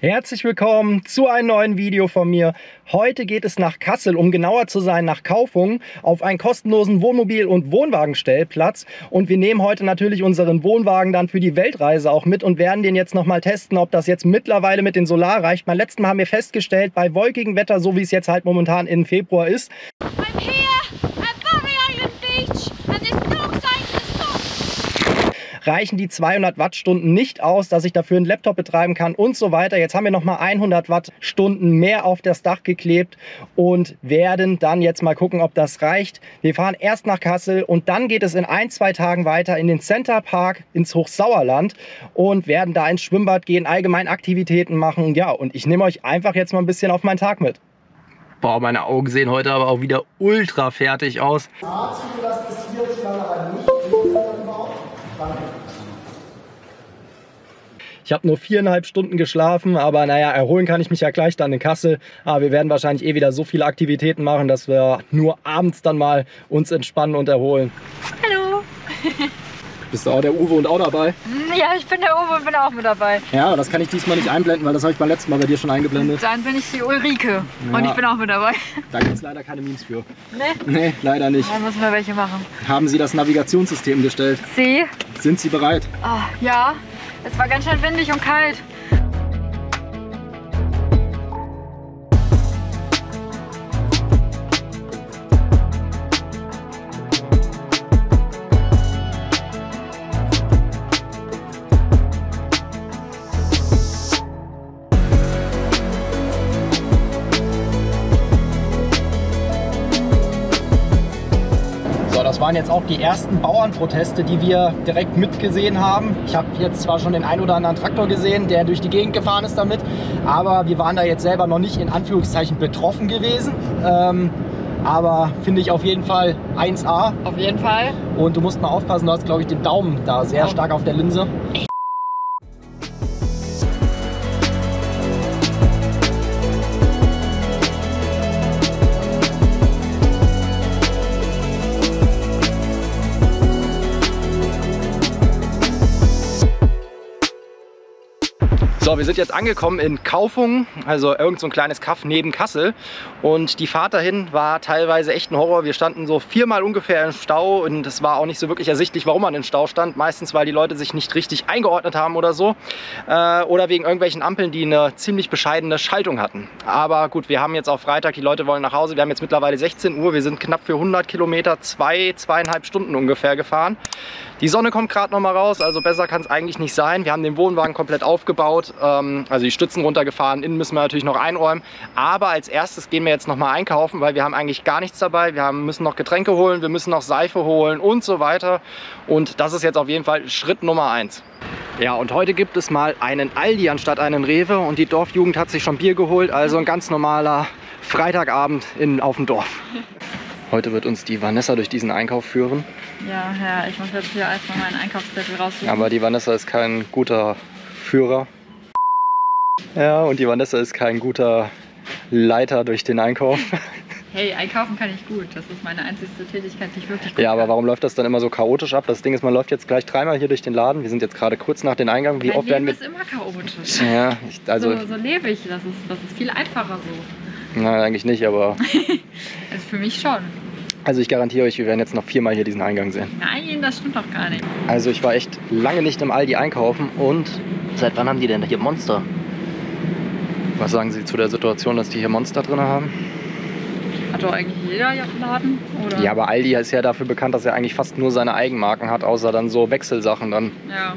Herzlich willkommen zu einem neuen Video von mir. Heute geht es nach Kassel, um genauer zu sein, nach Kaufungen auf einen kostenlosen Wohnmobil- und Wohnwagenstellplatz. Und wir nehmen heute natürlich unseren Wohnwagen dann für die Weltreise auch mit und werden den jetzt nochmal testen, ob das jetzt mittlerweile mit den Solar reicht. Beim letzten Mal haben wir festgestellt, bei wolkigem Wetter, so wie es jetzt halt momentan im Februar ist, I'm here at Island Beach and there's reichen die 200 Wattstunden nicht aus, dass ich dafür einen Laptop betreiben kann und so weiter. Jetzt haben wir noch mal 100 Wattstunden mehr auf das Dach geklebt und werden dann jetzt mal gucken, ob das reicht. Wir fahren erst nach Kassel und dann geht es in ein, zwei Tagen weiter in den Center Park ins Hochsauerland und werden da ins Schwimmbad gehen, allgemein Aktivitäten machen. Ja, und ich nehme euch einfach jetzt mal ein bisschen auf meinen Tag mit. Boah, meine Augen sehen heute aber auch wieder ultra fertig aus. Ich habe nur viereinhalb Stunden geschlafen, aber naja, erholen kann ich mich ja gleich dann in Kassel. Aber wir werden wahrscheinlich eh wieder so viele Aktivitäten machen, dass wir nur abends dann mal uns entspannen und erholen. Hallo. Bist du auch der Uwe und auch dabei? Ja, ich bin der Uwe und bin auch mit dabei. Ja, das kann ich diesmal nicht einblenden, weil das habe ich beim letzten Mal bei dir schon eingeblendet. Dann bin ich die Ulrike und Ja. ich bin auch mit dabei. Da gibt es leider keine Memes für. Ne? Nee, leider nicht. Dann müssen wir welche machen. Haben Sie das Navigationssystem gestellt? See? Sind Sie bereit? Ah, ja, es war ganz schön windig und kalt. Waren jetzt auch die ersten Bauernproteste, die wir direkt mitgesehen haben. Ich habe jetzt zwar schon den ein oder anderen Traktor gesehen, der durch die Gegend gefahren ist damit, aber wir waren da jetzt selber noch nicht in Anführungszeichen betroffen gewesen. Ähm, aber finde ich auf jeden Fall 1A. Auf jeden Fall. Und du musst mal aufpassen, du hast, glaube ich, den Daumen da sehr stark auf der Linse. So, wir sind jetzt angekommen in Kaufungen, also irgend so ein kleines Kaff neben Kassel. Und die Fahrt dahin war teilweise echt ein Horror. Wir standen so viermal ungefähr im Stau und es war auch nicht so wirklich ersichtlich, warum man im Stau stand. Meistens, weil die Leute sich nicht richtig eingeordnet haben oder so. Äh, oder wegen irgendwelchen Ampeln, die eine ziemlich bescheidene Schaltung hatten. Aber gut, wir haben jetzt auch Freitag, die Leute wollen nach Hause. Wir haben jetzt mittlerweile 16 Uhr. Wir sind knapp für 100 Kilometer, zwei, zweieinhalb Stunden ungefähr gefahren. Die Sonne kommt gerade noch mal raus, also besser kann es eigentlich nicht sein. Wir haben den Wohnwagen komplett aufgebaut, ähm, also die Stützen runtergefahren. Innen müssen wir natürlich noch einräumen. Aber als erstes gehen wir jetzt noch mal einkaufen, weil wir haben eigentlich gar nichts dabei. Wir haben, müssen noch Getränke holen, wir müssen noch Seife holen und so weiter. Und das ist jetzt auf jeden Fall Schritt Nummer eins. Ja, und heute gibt es mal einen Aldi anstatt einen Rewe und die Dorfjugend hat sich schon Bier geholt, also ein ganz normaler Freitagabend in, auf dem Dorf. Heute wird uns die Vanessa durch diesen Einkauf führen. Ja, ja, ich muss jetzt hier erstmal meinen Einkaufszettel raussuchen. Aber die Vanessa ist kein guter Führer. Ja, und die Vanessa ist kein guter Leiter durch den Einkauf. Hey, einkaufen kann ich gut. Das ist meine einzigste Tätigkeit, die ich wirklich gut Ja, aber kann. warum läuft das dann immer so chaotisch ab? Das Ding ist, man läuft jetzt gleich dreimal hier durch den Laden. Wir sind jetzt gerade kurz nach den Eingang. Wie mein oft werden Leben wir. ist immer chaotisch. Ja, ich, also, so, so lebe ich. Das ist, das ist viel einfacher so. nein, eigentlich nicht, aber. Also für mich schon. Also, ich garantiere euch, wir werden jetzt noch viermal hier diesen Eingang sehen. Nein, das stimmt doch gar nicht. Also, ich war echt lange nicht im Aldi einkaufen und. Seit wann haben die denn hier Monster? Was sagen Sie zu der Situation, dass die hier Monster drin haben? Hat doch eigentlich jeder Laden? Oder? Ja, aber Aldi ist ja dafür bekannt, dass er eigentlich fast nur seine Eigenmarken hat, außer dann so Wechselsachen dann. Ja.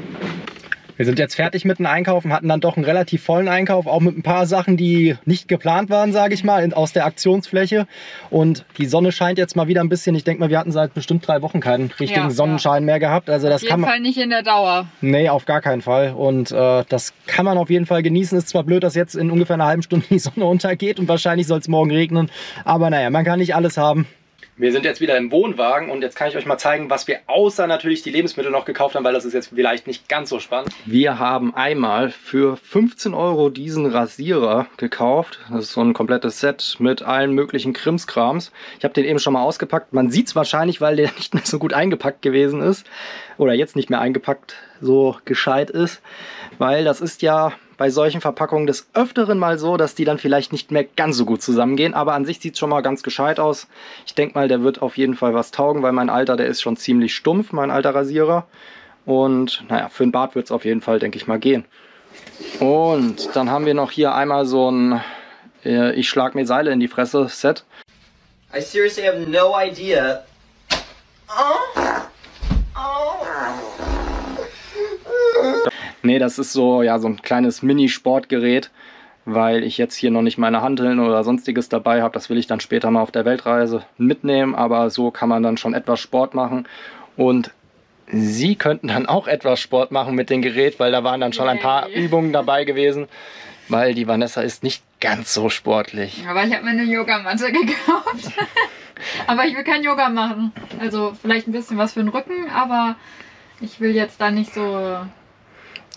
Wir sind jetzt fertig mit dem Einkaufen, hatten dann doch einen relativ vollen Einkauf, auch mit ein paar Sachen, die nicht geplant waren, sage ich mal, aus der Aktionsfläche. Und die Sonne scheint jetzt mal wieder ein bisschen. Ich denke mal, wir hatten seit bestimmt drei Wochen keinen richtigen Ja, Sonnenschein mehr gehabt. Also das Auf kann jeden man. Fall nicht in der Dauer. Nee, auf gar keinen Fall. Und äh, das kann man auf jeden Fall genießen. Ist zwar blöd, dass jetzt in ungefähr einer halben Stunde die Sonne untergeht und wahrscheinlich soll es morgen regnen. Aber naja, man kann nicht alles haben. Wir sind jetzt wieder im Wohnwagen und jetzt kann ich euch mal zeigen, was wir außer natürlich die Lebensmittel noch gekauft haben, weil das ist jetzt vielleicht nicht ganz so spannend. Wir haben einmal für 15 Euro diesen Rasierer gekauft. Das ist so ein komplettes Set mit allen möglichen Krimskrams. Ich habe den eben schon mal ausgepackt. Man sieht es wahrscheinlich, weil der nicht mehr so gut eingepackt gewesen ist. Oder jetzt nicht mehr eingepackt so gescheit ist. Weil das ist ja bei solchen Verpackungen des Öfteren mal so, dass die dann vielleicht nicht mehr ganz so gut zusammengehen. Aber an sich sieht es schon mal ganz gescheit aus. Ich denke mal, der wird auf jeden Fall was taugen, weil mein alter, der ist schon ziemlich stumpf, mein alter Rasierer. Und naja, für ein Bad wird es auf jeden Fall, denke ich mal, gehen. Und dann haben wir noch hier einmal so ein äh, Ich schlag mir Seile in die Fresse Set. I seriously have no idea. Oh. Nee, das ist so, ja, so ein kleines Mini-Sportgerät, weil ich jetzt hier noch nicht meine Hanteln oder sonstiges dabei habe. Das will ich dann später mal auf der Weltreise mitnehmen, aber so kann man dann schon etwas Sport machen. Und Sie könnten dann auch etwas Sport machen mit dem Gerät, weil da waren dann schon ein paar. Übungen dabei gewesen, weil die Vanessa ist nicht ganz so sportlich. Aber ich habe mir eine Yogamatte gekauft. aber ich will kein Yoga machen. Also vielleicht ein bisschen was für den Rücken, aber ich will jetzt da nicht so.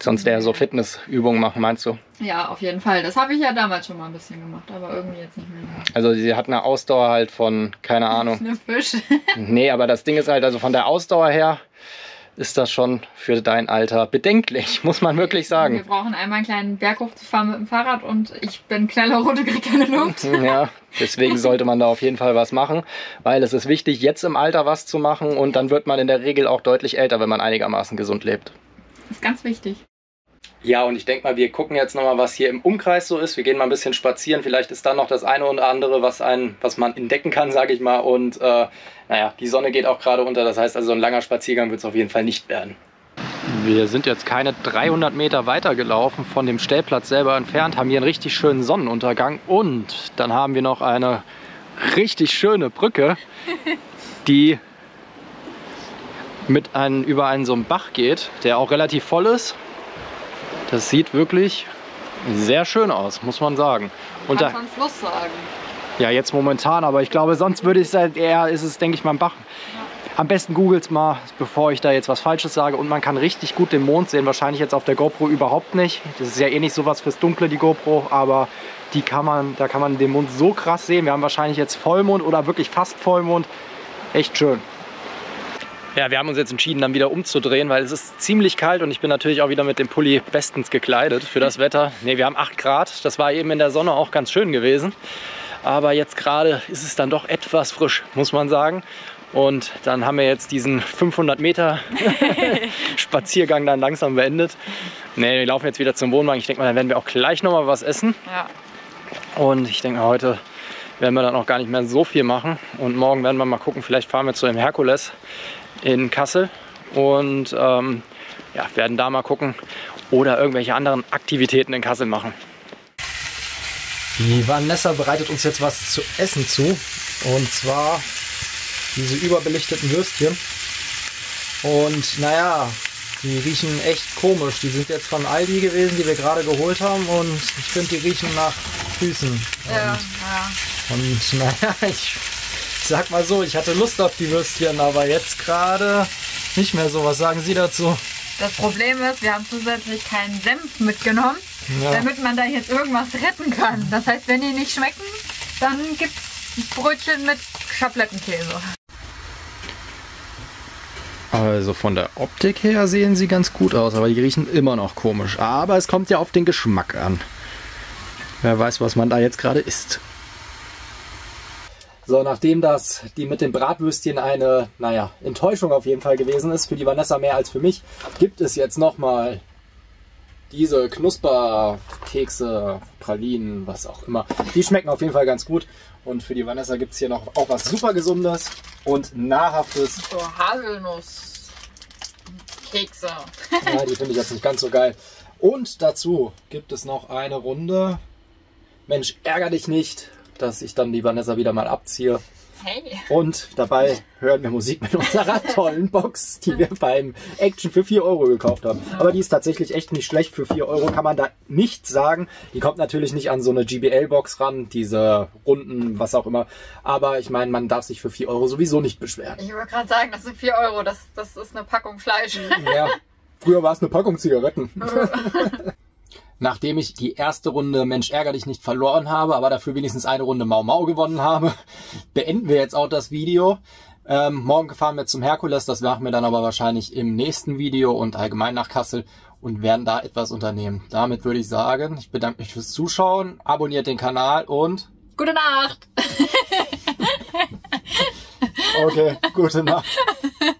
Sonst eher so Fitnessübungen machen, meinst du? Ja, auf jeden Fall. Das habe ich ja damals schon mal ein bisschen gemacht, aber irgendwie jetzt nicht mehr. Also sie hat eine Ausdauer halt von, keine Ahnung. Eine Fisch. Nee, aber das Ding ist halt, also von der Ausdauer her ist das schon für dein Alter bedenklich, muss man wirklich Wir sagen. brauchen einmal einen kleinen Berg hochzufahren mit dem Fahrrad und ich bin knallerrot und krieg keine Luft. Ja, deswegen sollte man da auf jeden Fall was machen, weil es ist wichtig, jetzt im Alter was zu machen und dann wird man in der Regel auch deutlich älter, wenn man einigermaßen gesund lebt. Ist ganz wichtig. Ja, und ich denke mal, wir gucken jetzt nochmal, was hier im Umkreis so ist. Wir gehen mal ein bisschen spazieren. Vielleicht ist da noch das eine oder andere, was, ein, was man entdecken kann, sage ich mal. Und äh, naja, die Sonne geht auch gerade unter. Das heißt also, ein langer Spaziergang wird es auf jeden Fall nicht werden. Wir sind jetzt keine 300 Meter weiter gelaufen von dem Stellplatz selber entfernt, haben hier einen richtig schönen Sonnenuntergang und dann haben wir noch eine richtig schöne Brücke, die mit einem, über einen so einen Bach geht, der auch relativ voll ist. Das sieht wirklich sehr schön aus, muss man sagen. Und Kann da, schon Fluss sagen. ja, jetzt momentan, aber ich glaube, sonst würde ich halt eher, ist es, denke ich mal, ein Bach. Am besten googelt mal, bevor ich da jetzt was Falsches sage. Und man kann richtig gut den Mond sehen. Wahrscheinlich jetzt auf der GoPro überhaupt nicht. Das ist ja eh nicht sowas fürs Dunkle, die GoPro. Aber die kann man, da kann man den Mond so krass sehen. Wir haben wahrscheinlich jetzt Vollmond oder wirklich fast Vollmond. Echt schön. Ja, wir haben uns jetzt entschieden, dann wieder umzudrehen, weil es ist ziemlich kalt und ich bin natürlich auch wieder mit dem Pulli bestens gekleidet für das Wetter. Ne, wir haben 8 Grad. Das war eben in der Sonne auch ganz schön gewesen. Aber jetzt gerade ist es dann doch etwas frisch, muss man sagen. Und dann haben wir jetzt diesen 500 Meter Spaziergang dann langsam beendet. Ne, wir laufen jetzt wieder zum Wohnwagen. Ich denke mal, dann werden wir auch gleich noch mal was essen. Ja. Und ich denke mal, heute werden wir dann auch gar nicht mehr so viel machen. Und morgen werden wir mal gucken, vielleicht fahren wir zu dem Herkules in Kassel und ähm, ja, werden da mal gucken oder irgendwelche anderen Aktivitäten in Kassel machen. Die Vanessa bereitet uns jetzt was zu essen zu. Und zwar diese überbelichteten Würstchen. Und naja, die riechen echt komisch. Die sind jetzt von Aldi gewesen, die wir gerade geholt haben. Und ich finde, die riechen nach Füßen. Ja, ja. Und naja, ich sag mal so, ich hatte Lust auf die Würstchen, aber jetzt gerade nicht mehr so. Was sagen Sie dazu? Das Problem ist, wir haben zusätzlich keinen Senf mitgenommen, Ja. damit man da jetzt irgendwas retten kann. Das heißt, wenn die nicht schmecken, dann gibt's Brötchen mit Schablettenkäse. Also von der Optik her sehen sie ganz gut aus, aber die riechen immer noch komisch. Aber es kommt ja auf den Geschmack an. Wer weiß, was man da jetzt gerade isst. So, nachdem das die mit den Bratwürstchen eine, naja, Enttäuschung auf jeden Fall gewesen ist, für die Vanessa mehr als für mich, gibt es jetzt nochmal diese Knusperkekse, Pralinen, was auch immer. Die schmecken auf jeden Fall ganz gut. Und für die Vanessa gibt es hier noch auch was super Gesundes und Nahrhaftes. So Haselnusskekse. Ja, die finde ich jetzt nicht ganz so geil. Und dazu gibt es noch eine Runde. Mensch, ärger dich nicht, dass ich dann die Vanessa wieder mal abziehe. Hey. Und dabei hören wir Musik mit unserer tollen Box, die wir beim Action für 4 Euro gekauft haben. Aber die ist tatsächlich echt nicht schlecht. Für 4 Euro kann man da nichts sagen. Die kommt natürlich nicht an so eine GBL-Box ran, diese Runden, was auch immer. Aber ich meine, man darf sich für 4 Euro sowieso nicht beschweren. Ich wollte gerade sagen, das sind 4 Euro. Das, das ist eine Packung Fleisch. Ja, früher war es eine Packung Zigaretten. Nachdem ich die erste Runde Mensch ärger dich nicht verloren habe, aber dafür wenigstens eine Runde Mau Mau gewonnen habe, beenden wir jetzt auch das Video. Ähm, morgen fahren wir zum Herkules, das machen wir dann aber wahrscheinlich im nächsten Video und allgemein nach Kassel. und werden da etwas unternehmen. Damit würde ich sagen, ich bedanke mich fürs Zuschauen, abonniert den Kanal und Gute Nacht! okay, gute Nacht.